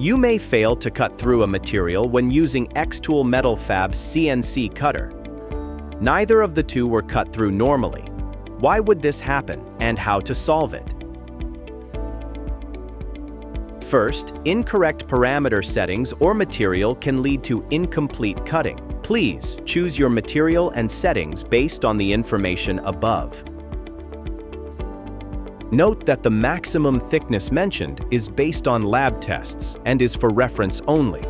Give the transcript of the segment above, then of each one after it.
You may fail to cut through a material when using Xtool Metal Fab CNC cutter. Neither of the two were cut through normally. Why would this happen and how to solve it? First, incorrect parameter settings or material can lead to incomplete cutting. Please choose your material and settings based on the information above. Note that the maximum thickness mentioned is based on lab tests and is for reference only.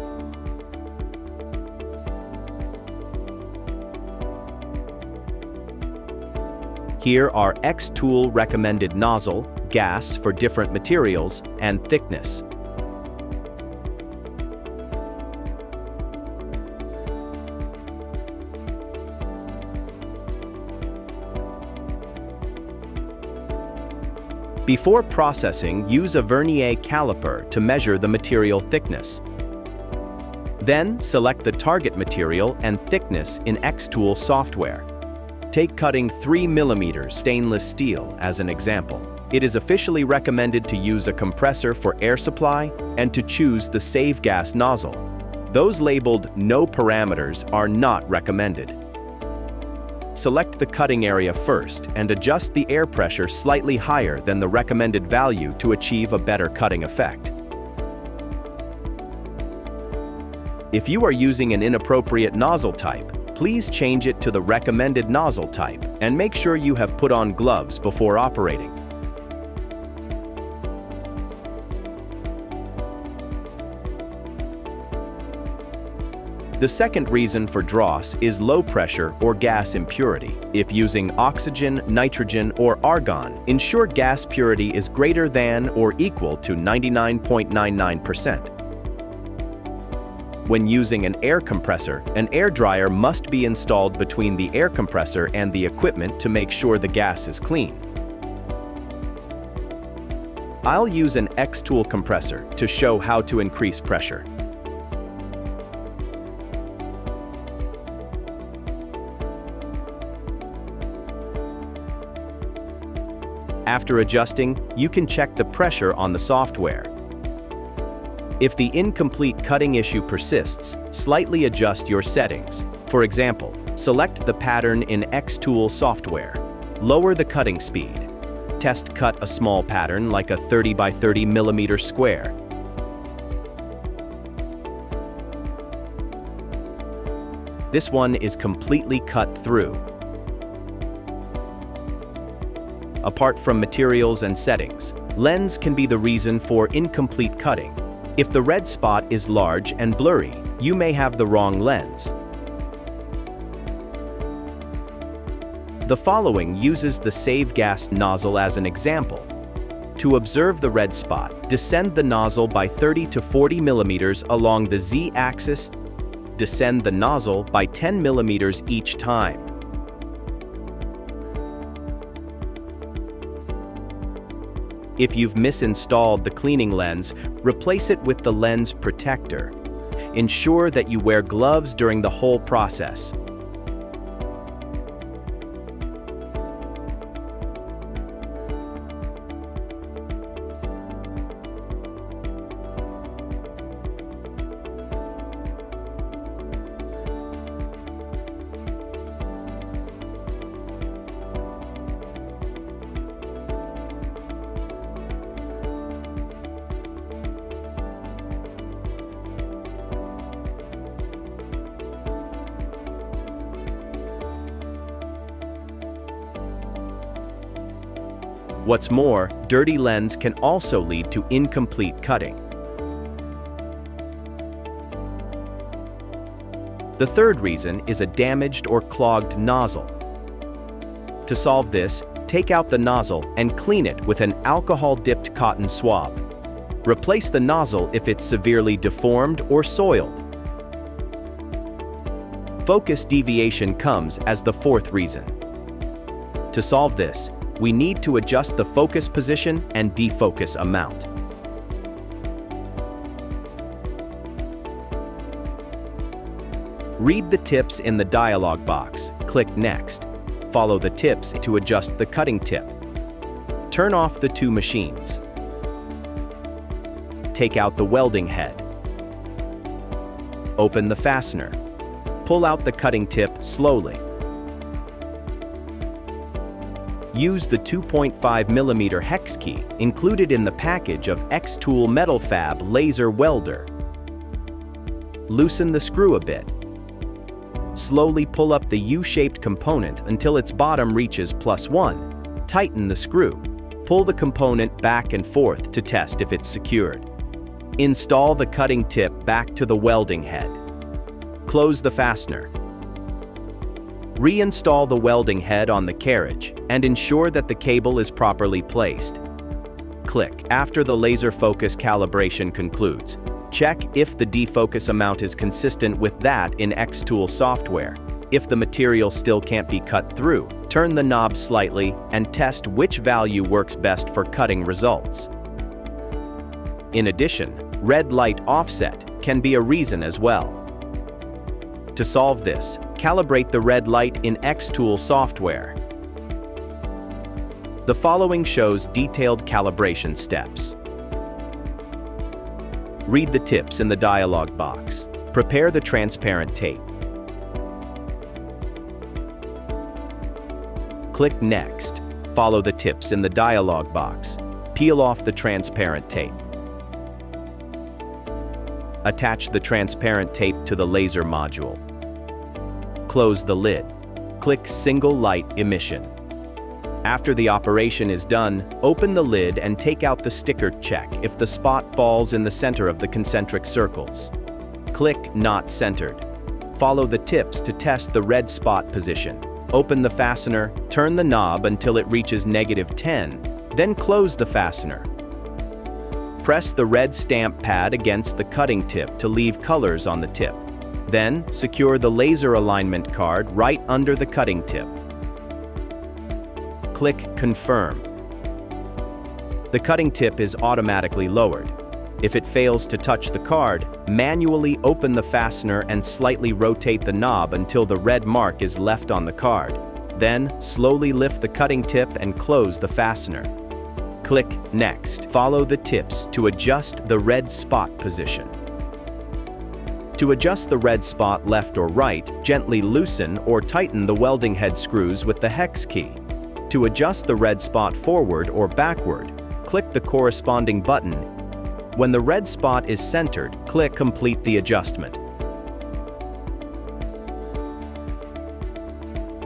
Here are Xtool recommended nozzle, gas for different materials, and thickness. Before processing, use a vernier caliper to measure the material thickness. Then, select the target material and thickness in Xtool software. Take cutting 3 mm stainless steel as an example. It is officially recommended to use a compressor for air supply and to choose the save gas nozzle. Those labeled no parameters are not recommended. Select the cutting area first and adjust the air pressure slightly higher than the recommended value to achieve a better cutting effect. If you are using an inappropriate nozzle type, please change it to the recommended nozzle type and make sure you have put on gloves before operating. The second reason for dross is low pressure or gas impurity. If using oxygen, nitrogen, or argon, ensure gas purity is greater than or equal to 99.99%. When using an air compressor, an air dryer must be installed between the air compressor and the equipment to make sure the gas is clean. I'll use an Xtool compressor to show how to increase pressure. After adjusting, you can check the pressure on the software. If the incomplete cutting issue persists, slightly adjust your settings. For example, select the pattern in Xtool software. Lower the cutting speed. Test cut a small pattern like a 30 by 30 millimeter square. This one is completely cut through. Apart from materials and settings. Lens can be the reason for incomplete cutting. If the red spot is large and blurry, you may have the wrong lens. The following uses the save gas nozzle as an example. To observe the red spot, descend the nozzle by 30 to 40 millimeters along the z-axis. Descend the nozzle by 10 millimeters each time. If you've misinstalled the cleaning lens, replace it with the lens protector. Ensure that you wear gloves during the whole process. What's more, dirty lens can also lead to incomplete cutting. The third reason is a damaged or clogged nozzle. To solve this, take out the nozzle and clean it with an alcohol-dipped cotton swab. Replace the nozzle if it's severely deformed or soiled. Focus deviation comes as the fourth reason. To solve this, we need to adjust the focus position and defocus amount. Read the tips in the dialog box, click Next. Follow the tips to adjust the cutting tip. Turn off the two machines. Take out the welding head. open the fastener. Pull out the cutting tip slowly. Use the 2.5mm hex key included in the package of Xtool Metal Fab Laser Welder. Loosen the screw a bit. Slowly pull up the U-shaped component until its bottom reaches plus 1. Tighten the screw. Pull the component back and forth to test if it's secured. Install the cutting tip back to the welding head. Close the fastener. Reinstall the welding head on the carriage and ensure that the cable is properly placed. Click after the laser focus calibration concludes. Check if the defocus amount is consistent with that in Xtool software. If the material still can't be cut through, turn the knob slightly and test which value works best for cutting results. In addition, red light offset can be a reason as well. To solve this, calibrate the red light in Xtool software. The following shows detailed calibration steps. Read the tips in the dialog box. Prepare the transparent tape. Click Next. Follow the tips in the dialog box. Peel off the transparent tape. Attach the transparent tape to the laser module. Close the lid. Click Single Light Emission. After the operation is done, open the lid and take out the sticker check if the spot falls in the center of the concentric circles. Click Not Centered. Follow the tips to test the red spot position. Open the fastener, turn the knob until it reaches negative 10, then close the fastener. Press the red stamp pad against the cutting tip to leave colors on the tip. Then, secure the laser alignment card right under the cutting tip. Click Confirm. The cutting tip is automatically lowered. If it fails to touch the card, manually open the fastener and slightly rotate the knob until the red mark is left on the card. Then, slowly lift the cutting tip and close the fastener. Click Next. Follow the tips to adjust the red spot position. To adjust the red spot left or right, gently loosen or tighten the welding head screws with the hex key. To adjust the red spot forward or backward, click the corresponding button. When the red spot is centered, click Complete the adjustment.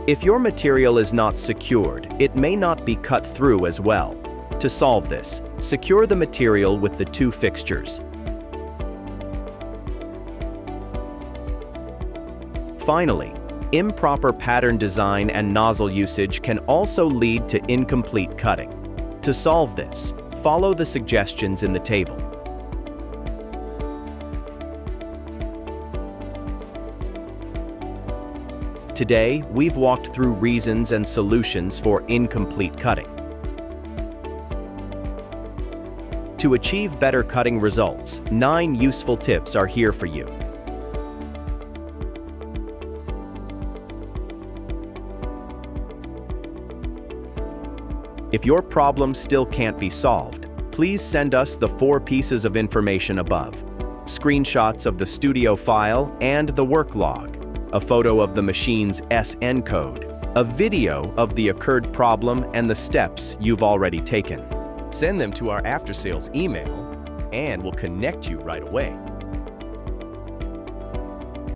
If your material is not secured, it may not be cut through as well. To solve this, secure the material with the two fixtures. Finally, improper pattern design and nozzle usage can also lead to incomplete cutting. To solve this, follow the suggestions in the table. Today, we've walked through reasons and solutions for incomplete cutting. To achieve better cutting results, nine useful tips are here for you. If your problem still can't be solved, please send us the four pieces of information above. Screenshots of the studio file and the work log, a photo of the machine's SN code, a video of the occurred problem and the steps you've already taken. Send them to our after-sales email and we'll connect you right away.